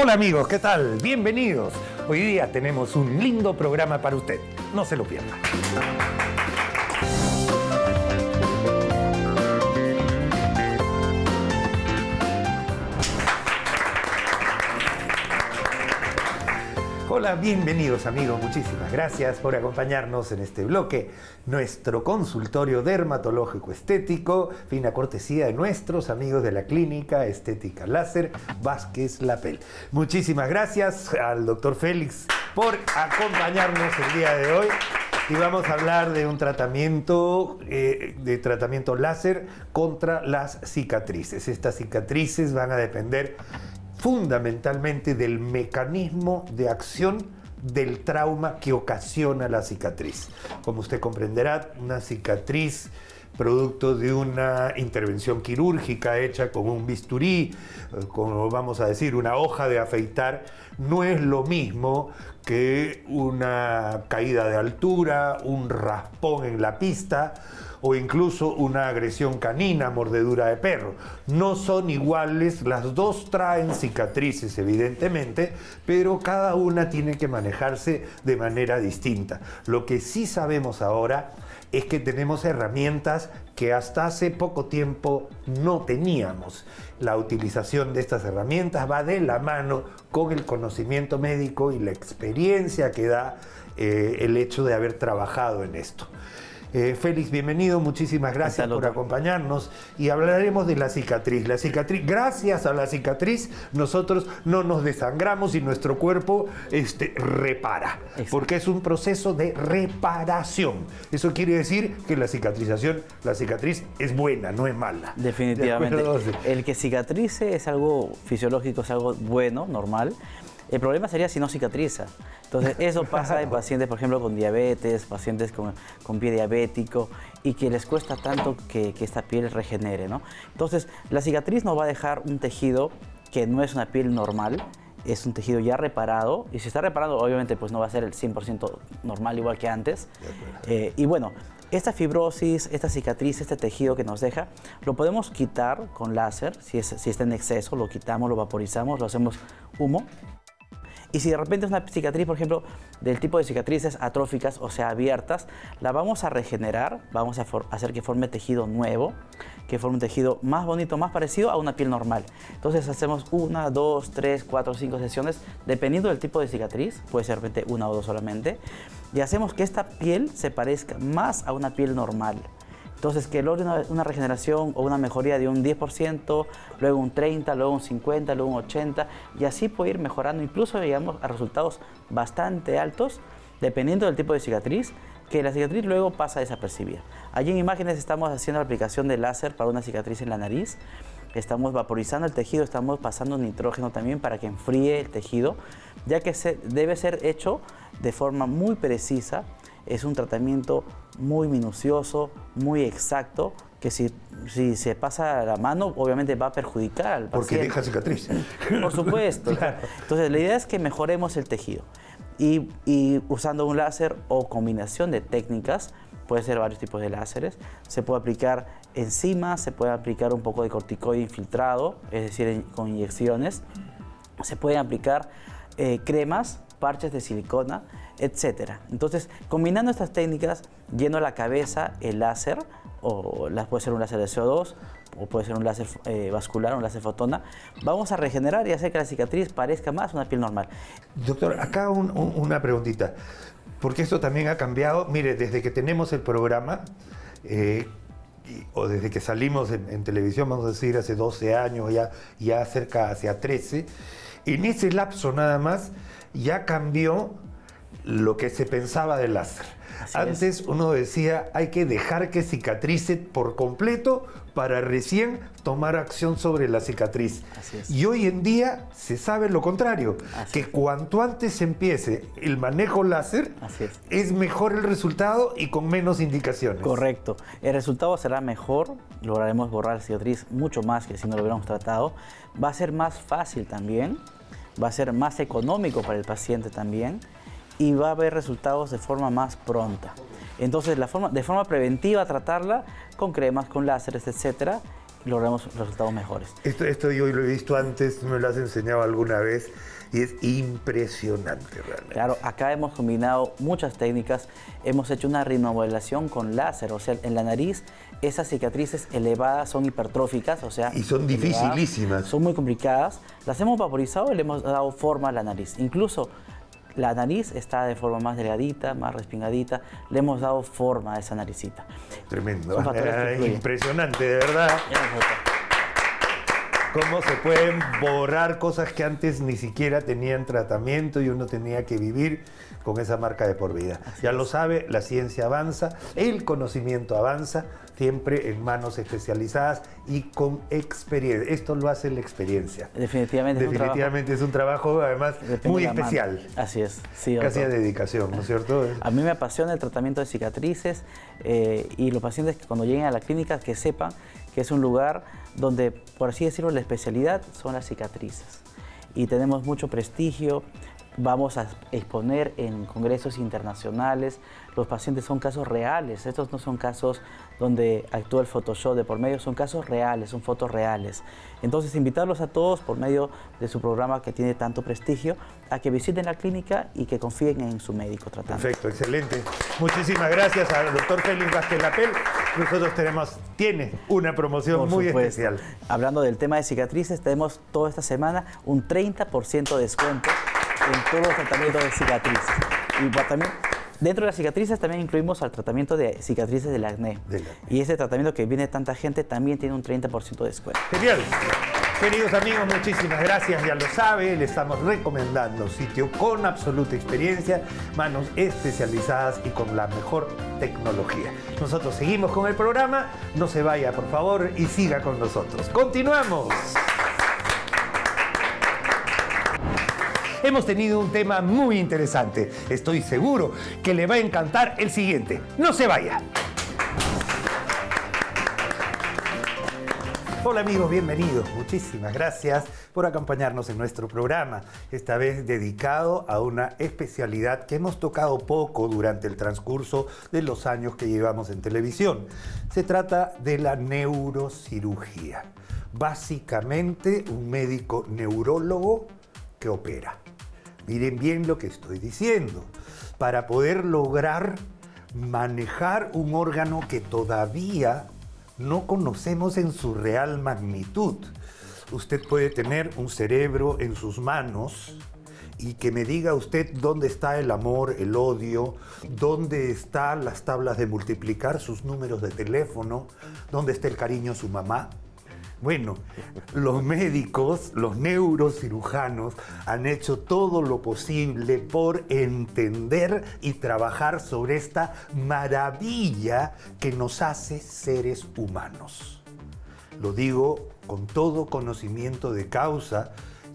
Hola amigos, ¿qué tal? Bienvenidos. Hoy día tenemos un lindo programa para usted. No se lo pierda. Hola, bienvenidos amigos, muchísimas gracias por acompañarnos en este bloque. Nuestro consultorio dermatológico estético, fina cortesía de nuestros amigos de la clínica Estética Láser Vázquez Lapel. Muchísimas gracias al doctor Félix por acompañarnos el día de hoy. Y vamos a hablar de un tratamiento, eh, de tratamiento láser contra las cicatrices. Estas cicatrices van a depender fundamentalmente del mecanismo de acción del trauma que ocasiona la cicatriz. Como usted comprenderá, una cicatriz producto de una intervención quirúrgica hecha con un bisturí, eh, como vamos a decir, una hoja de afeitar, no es lo mismo que una caída de altura, un raspón en la pista o incluso una agresión canina, mordedura de perro. No son iguales, las dos traen cicatrices evidentemente, pero cada una tiene que manejarse de manera distinta. Lo que sí sabemos ahora es que tenemos herramientas que hasta hace poco tiempo no teníamos. La utilización de estas herramientas va de la mano con el conocimiento médico y la experiencia que da eh, el hecho de haber trabajado en esto. Eh, Félix, bienvenido, muchísimas gracias por acompañarnos y hablaremos de la cicatriz. La cicatriz, gracias a la cicatriz, nosotros no nos desangramos y nuestro cuerpo este, repara, porque es un proceso de reparación. Eso quiere decir que la cicatrización, la cicatriz es buena, no es mala. Definitivamente. El que cicatrice es algo fisiológico, es algo bueno, normal. El problema sería si no cicatriza. Entonces, eso pasa en pacientes, por ejemplo, con diabetes, pacientes con, pie diabético y que les cuesta tanto que, esta piel regenere, ¿no? Entonces, la cicatriz nos va a dejar un tejido que no es una piel normal, es un tejido ya reparado y si está reparado obviamente pues no va a ser el 100% normal igual que antes. Eh, y bueno, esta fibrosis, esta cicatriz, este tejido que nos deja, lo podemos quitar con láser, si, si está en exceso, lo quitamos, lo vaporizamos, lo hacemos humo y si de repente es una cicatriz, por ejemplo, del tipo de cicatrices atróficas, o sea, abiertas, la vamos a regenerar, vamos a hacer que forme tejido nuevo, que forme un tejido más bonito, más parecido a una piel normal. Entonces hacemos una, dos, tres, cuatro, cinco sesiones, dependiendo del tipo de cicatriz, puede ser de repente una o dos solamente, y hacemos que esta piel se parezca más a una piel normal. Entonces, que logre una, regeneración o una mejoría de un 10%, luego un 30%, luego un 50%, luego un 80%, y así puede ir mejorando, incluso llegamos a resultados bastante altos, dependiendo del tipo de cicatriz, que la cicatriz luego pasa a desapercibir. Allí en imágenes estamos haciendo la aplicación de láser para una cicatriz en la nariz, estamos vaporizando el tejido, estamos pasando nitrógeno también para que enfríe el tejido, ya que se, debe ser hecho de forma muy precisa es un tratamiento muy minucioso, muy exacto, que si, si se pasa la mano, obviamente va a perjudicar al paciente. Porque deja cicatriz. Por supuesto. Entonces, la idea es que mejoremos el tejido. Y, y, usando un láser o combinación de técnicas, puede ser varios tipos de láseres, se puede aplicar encima, se puede aplicar un poco de corticoide infiltrado, es decir, con inyecciones, se pueden aplicar eh, cremas, parches de silicona, etcétera. Entonces, combinando estas técnicas, lleno la cabeza el láser, o puede ser un láser de CO2, o puede ser un láser eh, vascular, un láser fotona, vamos a regenerar y hacer que la cicatriz parezca más una piel normal. Doctor, acá una preguntita, porque esto también ha cambiado. Mire, desde que tenemos el programa, eh, o desde que salimos en, televisión, vamos a decir, hace 12 años, ya, ya cerca hacia 13, en ese lapso nada más ya cambió lo que se pensaba del láser. Antes uno decía, hay que dejar que cicatrice por completo para recién tomar acción sobre la cicatriz. Y hoy en día se sabe lo contrario, que cuanto antes empiece el manejo láser, es. mejor el resultado y con menos indicaciones. Correcto. El resultado será mejor, lograremos borrar la cicatriz mucho más que si no lo hubiéramos tratado. Va a ser más fácil también, va a ser más económico para el paciente también y va a haber resultados de forma más pronta. Entonces, la forma, de forma preventiva tratarla con cremas, con láseres, etcétera, logramos resultados mejores. Esto, esto yo lo he visto antes, me lo has enseñado alguna vez y es impresionante realmente. Claro, acá hemos combinado muchas técnicas, hemos hecho una rinomodelación con láser, o sea, en la nariz esas cicatrices elevadas son hipertróficas, o sea... Y son dificilísimas. Son muy complicadas. Las hemos vaporizado y le hemos dado forma a la nariz. Incluso la nariz está de forma más delgadita, más respingadita. Le hemos dado forma a esa naricita. Tremendo. impresionante, de verdad cómo se pueden borrar cosas que antes ni siquiera tenían tratamiento y uno tenía que vivir con esa marca de por vida. ya lo sabe, la ciencia avanza, el conocimiento avanza, siempre en manos especializadas y con experiencia. Esto lo hace la experiencia. Definitivamente. Definitivamente es un trabajo, además muy especial. Así es. Sí, Casi de dedicación, ¿no es cierto? A mí me apasiona el tratamiento de cicatrices eh, y los pacientes que cuando lleguen a la clínica que sepan que es un lugar donde, por así decirlo, la especialidad son las cicatrices. Y tenemos mucho prestigio, vamos a exponer en congresos internacionales. Los pacientes son casos reales, estos no son casos donde actúa el Photoshop de por medio, son casos reales, son fotos reales. Entonces, invitarlos a todos por medio de su programa que tiene tanto prestigio a que visiten la clínica y que confíen en su médico tratante. Perfecto, excelente. Muchísimas gracias al doctor Félix Vázquez Lapel. Nosotros tenemos, tiene una promoción muy especial. Hablando del tema de cicatrices, tenemos toda esta semana un 30% de descuento en todos los tratamientos de cicatrices. Y también, dentro de las cicatrices también incluimos al tratamiento de cicatrices del acné. Y ese tratamiento que viene tanta gente también tiene un 30% de descuento. Genial. Queridos amigos, muchísimas gracias. Ya lo sabe, le estamos recomendando sitio con absoluta experiencia, manos especializadas y con la mejor tecnología. Nosotros seguimos con el programa. No se vaya, por favor, y siga con nosotros. Continuamos. Hemos tenido un tema muy interesante. Estoy seguro que le va a encantar el siguiente. No se vaya. Hola amigos, bienvenidos. Muchísimas gracias por acompañarnos en nuestro programa, esta vez dedicado a una especialidad que hemos tocado poco durante el transcurso de los años que llevamos en televisión. Se trata de la neurocirugía. Básicamente un médico neurólogo que opera. Miren bien lo que estoy diciendo. Para poder lograr manejar un órgano que todavía no conocemos en su real magnitud. Usted puede tener un cerebro en sus manos y que me diga usted dónde está el amor, el odio, dónde están las tablas de multiplicar, sus números de teléfono, dónde está el cariño a su mamá. Bueno, los médicos, los neurocirujanos han hecho todo lo posible por entender y trabajar sobre esta maravilla que nos hace seres humanos. Lo digo con todo conocimiento de causa,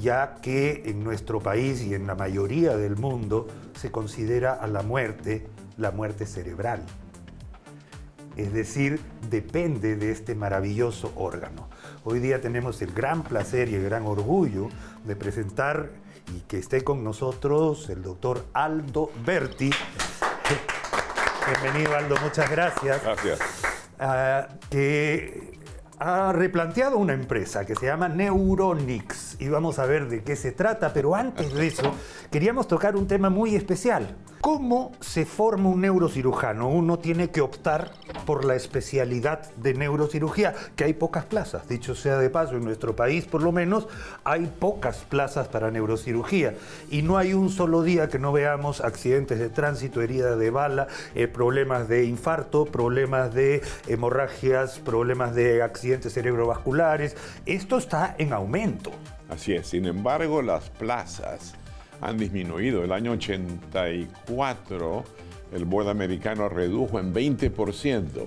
ya que en nuestro país y en la mayoría del mundo se considera a la muerte la muerte cerebral. Es decir, depende de este maravilloso órgano. Hoy día tenemos el gran placer y el gran orgullo de presentar y que esté con nosotros el doctor Aldo Berti. Bienvenido Aldo, muchas gracias. Gracias. Ah, que ha replanteado una empresa que se llama Neuronix y vamos a ver de qué se trata, pero antes de eso queríamos tocar un tema muy especial. ¿Cómo se forma un neurocirujano? Uno tiene que optar por la especialidad de neurocirugía, que hay pocas plazas. Dicho sea de paso, en nuestro país por lo menos hay pocas plazas para neurocirugía. Y no hay un solo día que no veamos accidentes de tránsito, herida de bala, eh, problemas de infarto, problemas de hemorragias, problemas de accidentes cerebrovasculares. Esto está en aumento. Así es. Sin embargo, las plazas han disminuido. El año 84 el board americano redujo en 20%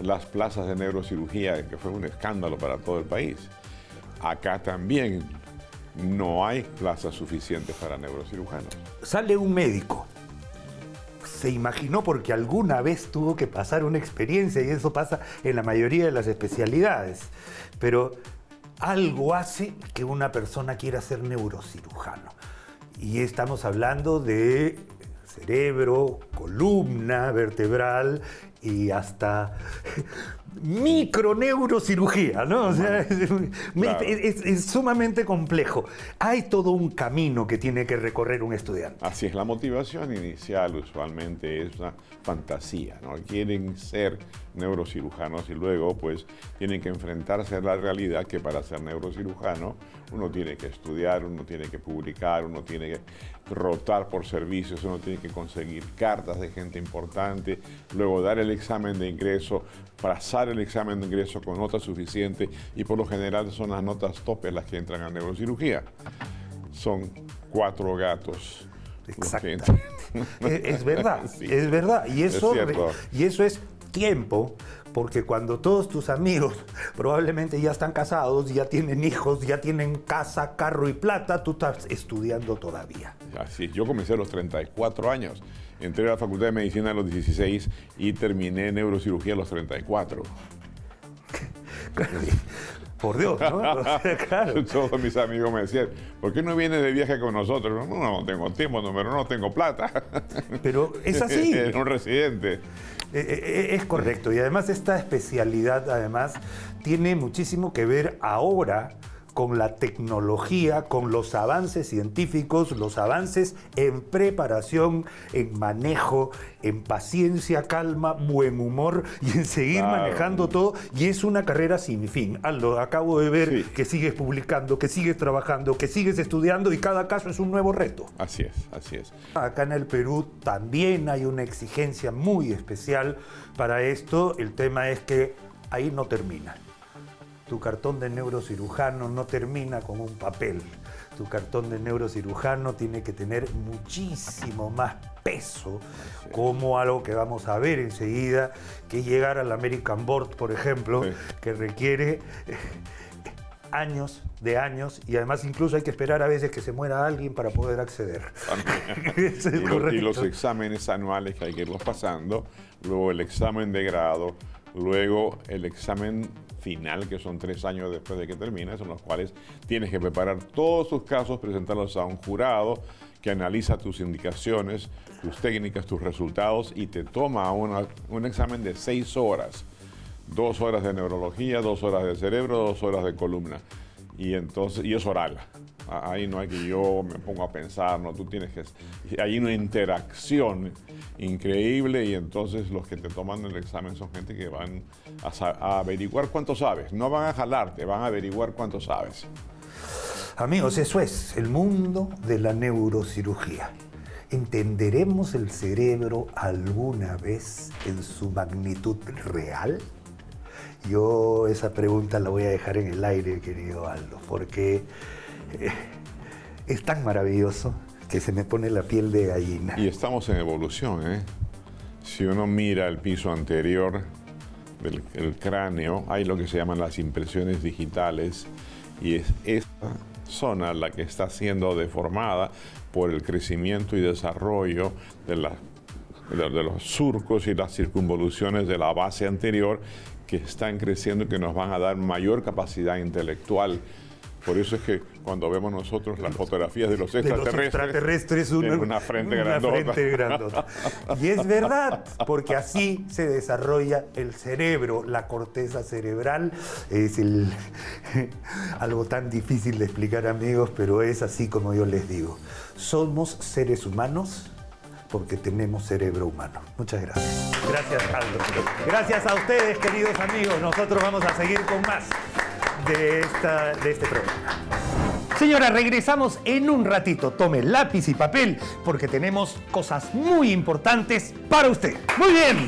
las plazas de neurocirugía, que fue un escándalo para todo el país. Acá también no hay plazas suficientes para neurocirujanos. Sale un médico. Se imaginó porque alguna vez tuvo que pasar una experiencia y eso pasa en la mayoría de las especialidades. Pero algo hace que una persona quiera ser neurocirujano. Y estamos hablando de cerebro, columna vertebral y hasta microneurocirugía, ¿no? O sea, es, sumamente complejo. Hay todo un camino que tiene que recorrer un estudiante. Así es, la motivación inicial usualmente es una fantasía, ¿no? Quieren ser neurocirujanos y luego pues tienen que enfrentarse a la realidad que para ser neurocirujano uno tiene que estudiar, uno tiene que publicar, uno tiene que rotar por servicios, uno tiene que conseguir cartas de gente importante, luego dar el examen de ingreso, pasar el examen de ingreso con notas suficientes y por lo general son las notas tope las que entran a neurocirugía. Son cuatro gatos. Exactamente. Es, verdad, es verdad. Y eso, y eso es tiempo, porque cuando todos tus amigos probablemente ya están casados, ya tienen hijos, ya tienen casa, carro y plata, tú estás estudiando todavía. Así, yo comencé a los 34 años. Entré a la Facultad de Medicina a los 16 y terminé neurocirugía a los 34. Por Dios, ¿no? claro. Todos mis amigos me decían, ¿por qué no vienes de viaje con nosotros? No, no, tengo tiempo, no, pero no tengo plata. Pero es así. Era un residente. Eh, eh, eh, es correcto. Y además esta especialidad, además, tiene muchísimo que ver ahora con la tecnología, con los avances científicos, los avances en preparación, en manejo, en paciencia, calma, buen humor y en seguir manejando todo. Y es una carrera sin fin. Aldo, acabo de ver que sigues publicando, que sigues trabajando, que sigues estudiando y cada caso es un nuevo reto. Así es, así es. Acá en el Perú también hay una exigencia muy especial para esto. El tema es que ahí no termina tu cartón de neurocirujano no termina con un papel. Tu cartón de neurocirujano tiene que tener muchísimo más peso, como algo que vamos a ver enseguida, que llegar al American Board, por ejemplo, que requiere eh, años de años y además incluso hay que esperar a veces que se muera alguien para poder acceder. y, y, los exámenes anuales que hay que irlos pasando, luego el examen de grado, luego el examen final, que son tres años después de que termine, en los cuales tienes que preparar todos tus casos, presentarlos a un jurado que analiza tus indicaciones, tus técnicas, tus resultados y te toma un examen de seis horas. Dos horas de neurología, dos horas de cerebro, dos horas de columna. Y entonces, y es oral. Ahí no hay que yo me pongo a pensar, no, tú tienes que... Hay una interacción increíble y entonces los que te toman el examen son gente que van a, averiguar cuánto sabes. No van a jalarte, van a averiguar cuánto sabes. Amigos, eso es el mundo de la neurocirugía. ¿Entenderemos el cerebro alguna vez en su magnitud real? Yo esa pregunta la voy a dejar en el aire, querido Aldo, porque eh, es tan maravilloso que se me pone la piel de gallina. Y estamos en evolución, ¿eh? Si uno mira el piso anterior del cráneo, hay lo que se llaman las impresiones digitales y es esta zona la que está siendo deformada por el crecimiento y desarrollo de, de los surcos y las circunvoluciones de la base anterior que están creciendo y que nos van a dar mayor capacidad intelectual por eso es que cuando vemos nosotros las fotografías de los extraterrestres, una, frente, grandota. Y es verdad, porque así se desarrolla el cerebro, la corteza cerebral. Es algo tan difícil de explicar, amigos, pero es así como yo les digo. Somos seres humanos porque tenemos cerebro humano. Muchas gracias. Gracias, Aldo. Gracias a ustedes, queridos amigos. Nosotros vamos a seguir con más de, esta, de este programa. Señora, regresamos en un ratito. Tome lápiz y papel porque tenemos cosas muy importantes para usted. Muy bien.